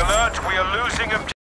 alert, we are losing objective.